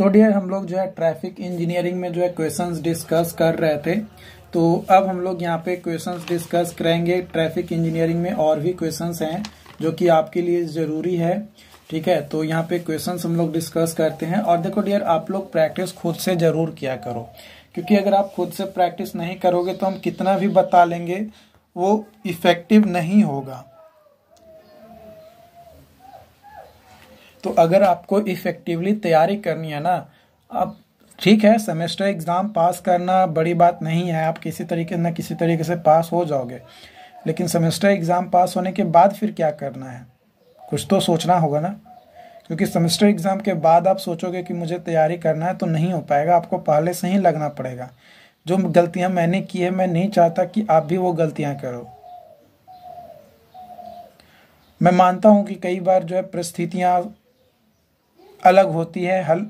तो डियर हम लोग जो है ट्रैफ़िक इंजीनियरिंग में जो है क्वेश्चंस डिस्कस कर रहे थे। तो अब हम लोग यहाँ पे क्वेश्चंस डिस्कस करेंगे। ट्रैफ़िक इंजीनियरिंग में और भी क्वेश्चंस हैं, जो कि आपके लिए ज़रूरी है। ठीक है तो यहाँ पे क्वेश्चंस हम लोग डिस्कस करते हैं। और देखो डियर आप लोग प्रैक्टिस खुद से ज़रूर किया करो। क्योंकि अगर आप खुद से प्रैक्टिस नहीं करोगे तो हम कितना भी बता लेंगे, वो इफ़ेक्टिव नहीं होगा। तो अगर आपको इफेक्टिवली तैयारी करनी है ना, अब ठीक है सेमेस्टर एग्ज़ाम पास करना बड़ी बात नहीं है, आप किसी तरीके न किसी तरीके से पास हो जाओगे। लेकिन सेमेस्टर एग्ज़ाम पास होने के बाद फिर क्या करना है? कुछ तो सोचना होगा ना। क्योंकि सेमेस्टर एग्ज़ाम के बाद आप सोचोगे कि मुझे तैयारी करना है तो नहीं हो पाएगा, आपको पहले से ही लगना पड़ेगा। जो गलतियाँ मैंने की है, मैं नहीं चाहता कि आप भी वो गलतियाँ करो। मैं मानता हूँ कि कई बार जो है परिस्थितियाँ अलग होती है हल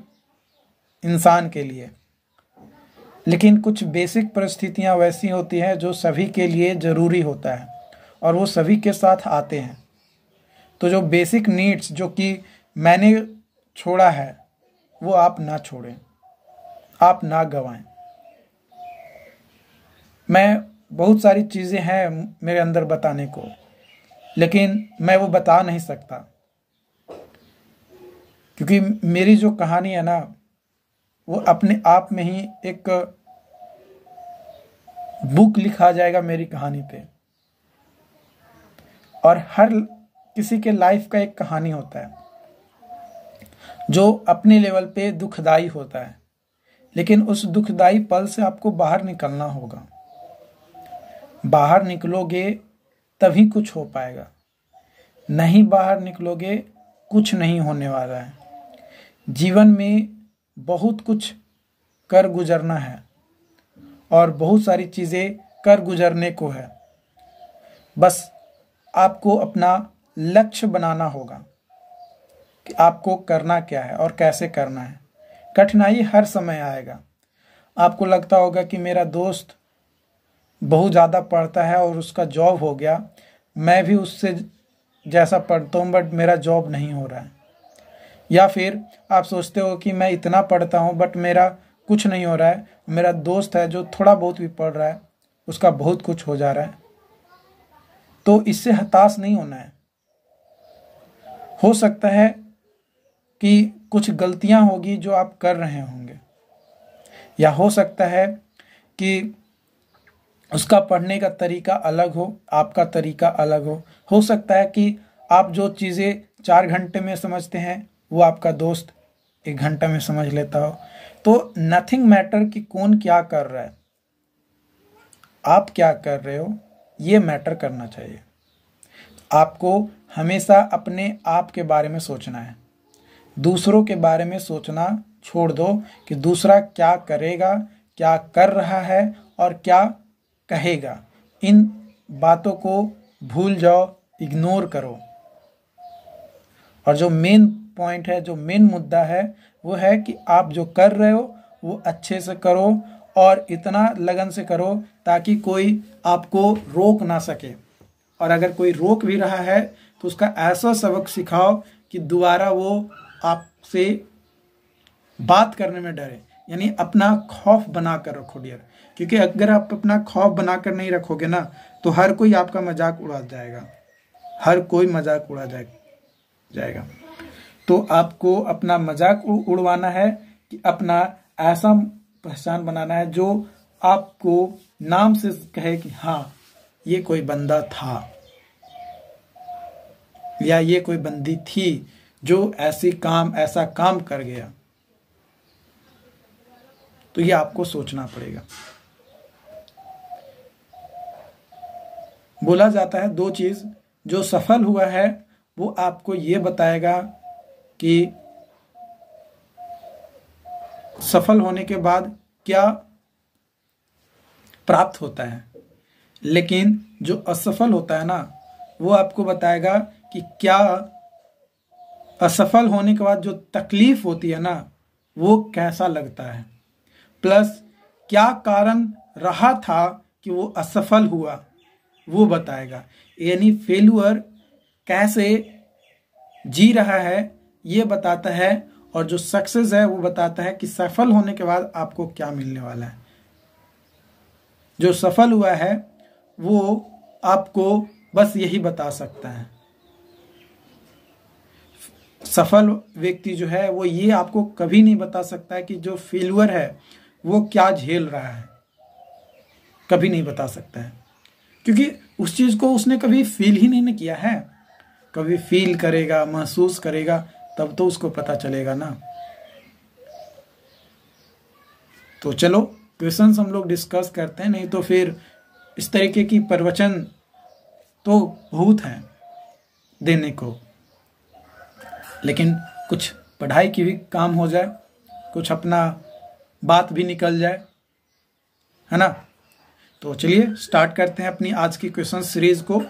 इंसान के लिए। लेकिन कुछ बेसिक परिस्थितियाँ वैसी होती हैं जो सभी के लिए ज़रूरी होता है और वो सभी के साथ आते हैं। तो जो बेसिक नीड्स जो कि मैंने छोड़ा है, वो आप ना छोड़ें। आप ना गवाएँ। मैं बहुत सारी चीज़ें हैं मेरे अंदर बताने को, लेकिन मैं वो बता नहीं सकता। क्योंकि मेरी जो कहानी है ना, वो अपने आप में ही एक बुक लिखा जाएगा मेरी कहानी पे। और हर किसी के लाइफ का एक कहानी होता है, जो अपने लेवल पे दुखदाई होता है। लेकिन उस दुखदाई पल से आपको बाहर निकलना होगा। बाहर निकलोगे, तभी कुछ हो पाएगा। नहीं बाहर निकलोगे, कुछ नहीं होने वाला है। जीवन में बहुत कुछ कर गुजरना है और बहुत सारी चीज़ें कर गुजरने को है। बस आपको अपना लक्ष्य बनाना होगा कि आपको करना क्या है और कैसे करना है। कठिनाई हर समय आएगा। आपको लगता होगा कि मेरा दोस्त बहुत ज़्यादा पढ़ता है और उसका जॉब हो गया। मैं भी उससे जैसा पढ़ता हूँ, बट मेरा जॉब नहीं हो रहा है। या फिर आप सोचते हो कि मैं इतना पढ़ता हूँ बट मेरा कुछ नहीं हो रहा है। मेरा दोस्त है जो थोड़ा बहुत भी पढ़ रहा है, उसका बहुत कुछ हो जा रहा है। तो इससे हताश नहीं होना है। हो सकता है कि कुछ गलतियाँ होगी जो आप कर रहे होंगे। या हो सकता है कि उसका पढ़ने का तरीका अलग हो, आपका तरीका अलग हो। हो सकता है कि आप जो चीज़ें चार घंटे में समझते हैं वो आपका दोस्त एक घंटा में समझ लेता हो। तो नथिंग मैटर कि कौन क्या कर रहा है। आप क्या कर रहे हो, ये मैटर करना चाहिए। आपको हमेशा अपने आप के बारे में सोचना है। दूसरों के बारे में सोचना छोड़ दो कि दूसरा क्या करेगा, क्या कर रहा है और क्या कहेगा। इन बातों को भूल जाओ इग्नोर करो। और जो मेन पॉइंट है, जो मेन मुद्दा है, वो है कि आप जो कर रहे हो, वो अच्छे से करो और इतना लगन से करो ताकि कोई आपको रोक ना सके। और अगर कोई रोक भी रहा है तो उसका ऐसा सबक सिखाओ कि दोबारा वो आपसे बात करने में डरे। यानी अपना खौफ बना कर रखो डियर क्योंकि अगर आप अपना खौफ बनाकर नहीं रखोगे ना तो हर कोई आपका मज़ाक उड़ा जाएगा। हर कोई मज़ाक उड़ा जाए, जाएगा। तो आपको अपना मज़ाक उड़वाना है कि अपना ऐसा पहचान बनाना है जो आपको नाम से कहे कि हाँ ये कोई बंदा था। या ये कोई बंदी थी जो ऐसी काम, ऐसा काम कर गया। तो ये आपको सोचना पड़ेगा। बोला जाता है दो चीज़, जो सफल हुआ है वो आपको ये बताएगा कि सफल होने के बाद क्या प्राप्त होता है। लेकिन जो असफल होता है ना, वो आपको बताएगा कि क्या असफल होने के बाद जो तकलीफ़ होती है ना, वो कैसा लगता है। प्लस क्या कारण रहा था कि वो असफल हुआ, वो बताएगा। यानी फेलुअर कैसे जी रहा है ये बताता है और जो सक्सेस है, वो बताता है कि सफल होने के बाद आपको क्या मिलने वाला है। जो सफल हुआ है, वो आपको बस यही बता सकता है। सफल व्यक्ति जो है, वो ये आपको कभी नहीं बता सकता है कि जो फेलुअर है, वो क्या झेल रहा है। कभी नहीं बता सकता है। क्योंकि उस चीज़ को उसने कभी फील ही नहीं किया है। कभी फील करेगा, महसूस करेगा तब तो उसको पता चलेगा ना। तो चलो क्वेश्चंस हम लोग डिस्कस करते हैं, नहीं तो फिर इस तरीके की प्रवचन तो बहुत हैं देने को। लेकिन कुछ पढ़ाई की भी काम हो जाए, कुछ अपना बात भी निकल जाए, है ना? तो चलिए स्टार्ट करते हैं अपनी आज की क्वेश्चन सीरीज़ को।